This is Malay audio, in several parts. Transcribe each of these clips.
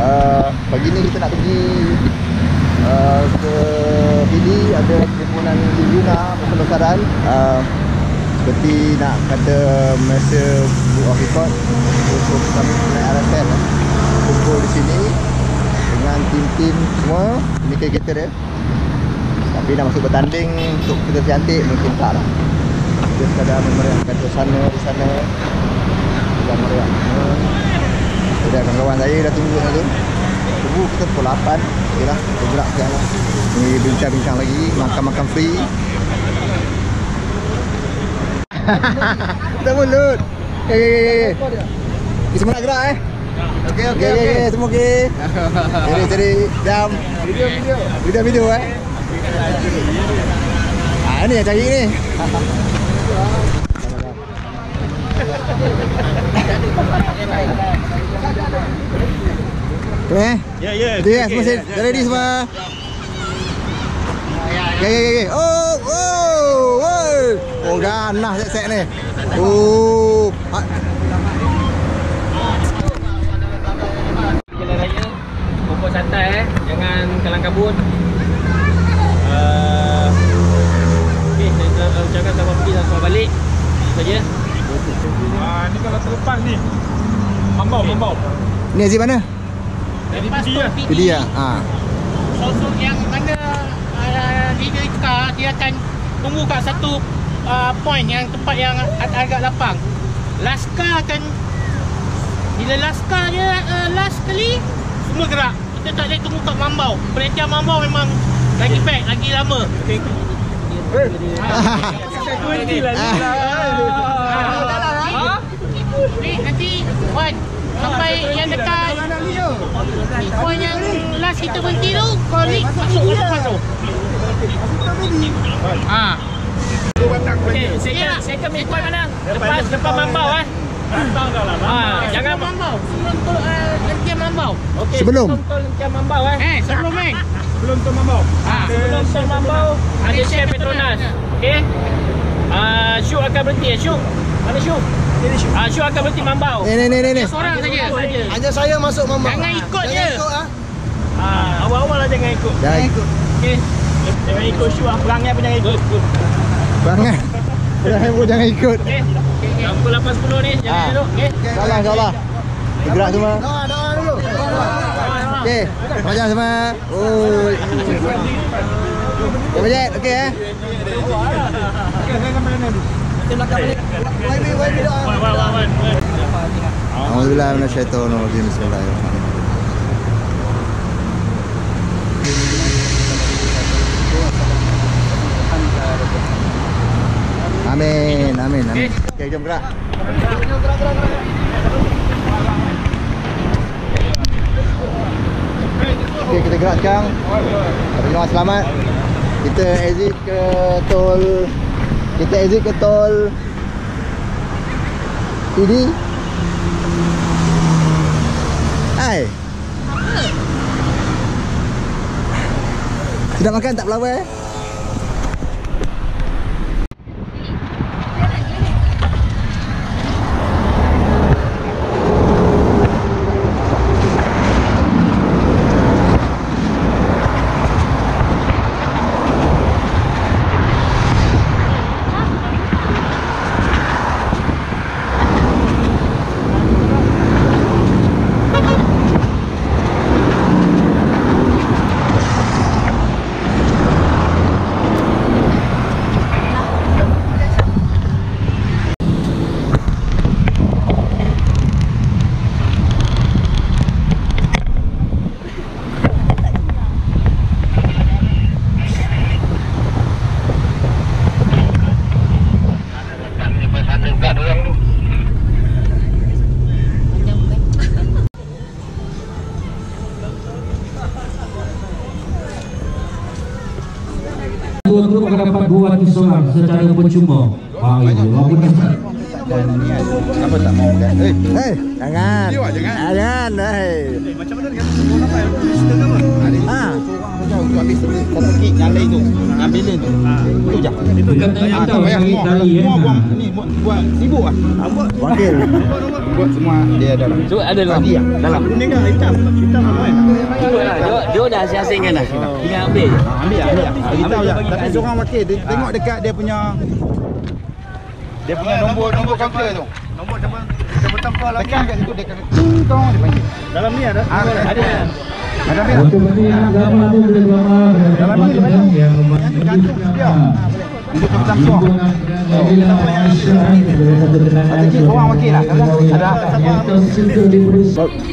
uh, Pagi ni kita nak pergi uh, Ke Bili Ada perhimpunan di Pemekaran uh, Seperti nak kata Malaysia Book of Record Untuk kami naik RSN eh. Kumpul di sini Dengan tim-tim semua Ini kereta dia. Tapi nak masuk bertanding Untuk kita cantik Mungkin tak lah. Kita sekadar memeriahkan suasana di sana. Kita meriah Jadi kawan-kawan saya dah tunggu sana tu Tunggu kita pukul 8 Okay lah Kita gerak sekarang lah Ni bincang-bincang lagi Makan-makan free Kita mulut Okay, okay, okay. Kita semua nak gerak eh Okey, okey, okey. Okay, semua okey. Jadi, jadi, jam. Video, video. Video, video eh. Ah, ni yang cari ni. Eh? Ya, ya. Tu ya, semua set. Dah ready semua. Ya, ya, ya, ya. Oh, oh, oh. Oh, ganas set-set ni. Oh. Jalan raya Kumpul santai eh Jangan kalang kabut uh, Okay saya ucapkan selamat pergi dan selamat balik Itu saja Ah, ni kalau terlepas ni. Mambau, mambau. Ni Aziz mana? Lepas tu dia. Itu dia. Ha. Sosok yang mana uh, Leader car Dia akan Tunggu kat satu uh, Point yang tempat yang ag- agak lapang Last car akan Bila last car dia uh, Last kali Semua gerak Kita tak boleh tunggu kat Mambau Penentian Mambau memang Lagi baik Lagi lama Okay Kunci lah ni lah Ni nanti Wan Sampai yang dekat Point yang last kita berhenti tu Kau ni masuk ke depan tu Ha Okay, saya saya ke main point mana? Lepas depan Mambau eh. Ha, jangan Mambau. Sebelum tu uh, lentian Mambau. Okey. Sebelum? tu lentian Mambau eh. Eh, sebelum main. Belum tu mambau. Ha, sebelum tu Mambau ada share Petronas. Okey. Ah, Syuk akan berhenti eh, Syuk. Mana Syuk? Ah, Syuk akan berhenti Mambau. Ni, ni, ni, ni, ni. Seorang saja. Hanya saya masuk mama. Jangan ikut je. ikut ah. Ah, awal-awal lah jangan ikut. Jangan ikut. Okey. Jangan ikut Syuk ah, pelanggan pun jangan ikut. Bangan. Jangan pun jangan ikut. Okey. Pukul 8.10 ni jangan Ah. duduk. Okey. InsyaAllah, insyaAllah. Bergerak semua. Doa, doa dulu. Okey. Macam semua. Oh. Okey. Okey eh. YB, YB doa. Wan, wan, wan, wan. Alhamdulillah minasyaitonirrajim. Bismillahirrahmanirrahim. Amin, amin, amin. Okey, jom gerak. Okey, kita gerak sekarang. Terima selamat. Kita exit ke tol kita exit ke tol ini Hai Sudah makan tak pelawai? Dua grup akan dapat dua hati seorang secara percuma. Ha, itu lah pun dah. Dan ni kan. Apa tak mau kan? Eh, hey, jangan. jangan. Ah, jangan. Hey. Macam mana kan? Nampak cerita ke apa? Ada Ha. ha. seorang saja untuk habis satu kek yang lain tu. Tu. Itu je. Itu yang Ah, tak payah semua. Semua buang ni buat buat sibuk ah. Wakil. Buat semua dia dalam. Cuba ada dalam. Tadi ah. Dalam. kuning kan hitam. Hitam Dia, dia dah asing-asingkan dah. Tinggal ambil je. Ah, Ambil ambil. Kita Ambil, je. bagi kat Tapi seorang wakil dia tengok dekat dia punya dia punya nombor nombor kaunter tu. Nombor nombor nombor tempah lah. Tekan kat situ dia kata ting tong dia panggil. Dalam ni ada. Ah, Ada. Ada ambil. Dalam ni lepas tu yang tu gantung dia. Ah, boleh. Lah.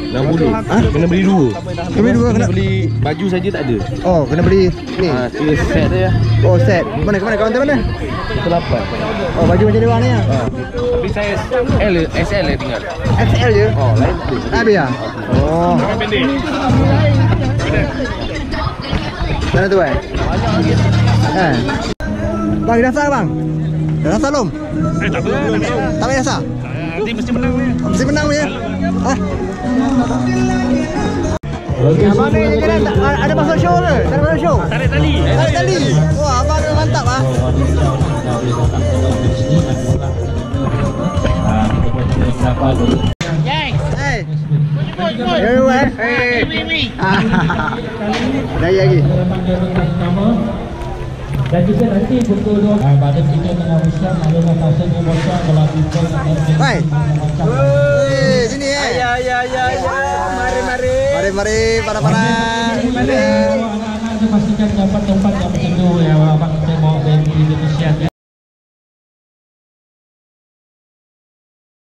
Dah bulu. Ha? Kena beli dua. Kena beli dua, Kena beli baju saja tak ada. Oh, kena beli ni. Kira set dia. Oh, set. Mana ke mana kaunter mana? Itu lapan. Oh, baju macam ni warna ni. Tapi saya L, SL lah tinggal. XL je. Oh, lain tak ya? Oh. Mana tu eh? Eh. Bang, dah rasa bang? Dah rasa belum? Eh tak apa. Tak apa. Tak payah rasa? Nanti mesti menang ni. Mesti menang ya? Ah. Abang ni kena tak, ada masuk show ke? Tak ada masuk show? Tarik tali. Tarik tali. Wah, abang ni mantap ah. Yang. Hey. Sebut, sebut. Ya, eh. Hey. Wih, wih. Lagi lagi. Dan juga nanti pukul 2 uh, badan kita tengah usia adalah fase bocor melakukan Hai. Hey, sini eh. Ya, ya, ya, ya. Mari, mari. Mari mari para para. Mari. anak-anak pastikan dapat tempat yang berteduh ya abang kita mau bagi Indonesia